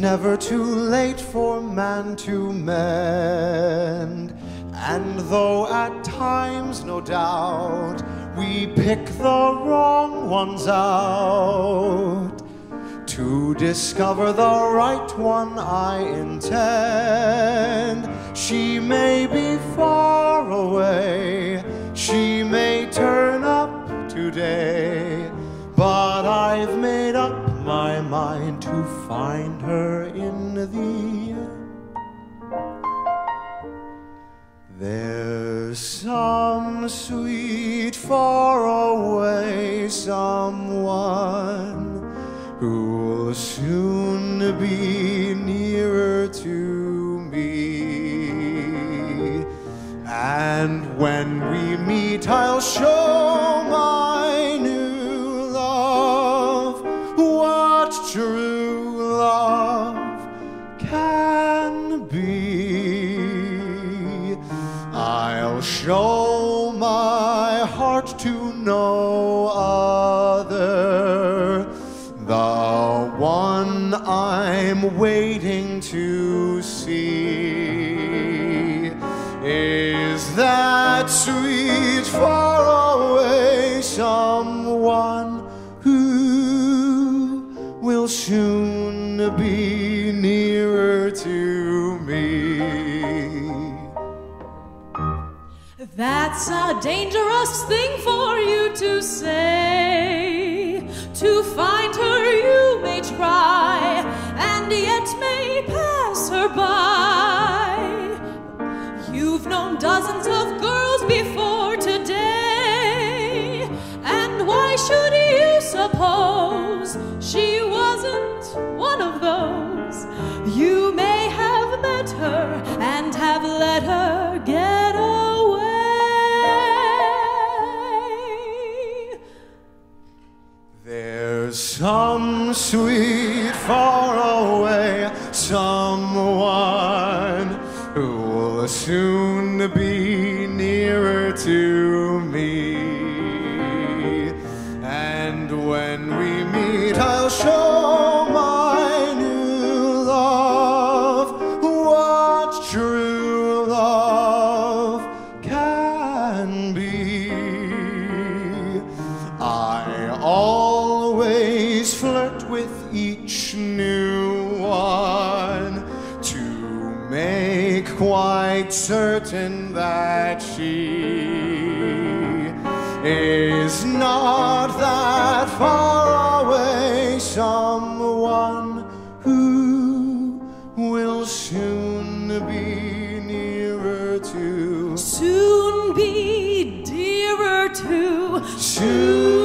never too late for man to mend. And though at times, no doubt, we pick the wrong ones out, to discover the right one I intend. She may be far away, she may turn up today, but I've made to find her in the There's some sweet far away someone who'll soon be nearer to me. And when we meet, I'll show my show my heart to no other, the one I'm waiting to see is that sweet far away someone who will soon be That's a dangerous thing for you to say. To find her, you may try, and yet may pass her by. You've known dozens of girls before today, and why should you suppose she wasn't one of those? You may have met her and have let her Some sweet far away someone who will soon be nearer to new one to make quite certain that she is not that far away. Someone who will soon be nearer to, Soon be dearer to soon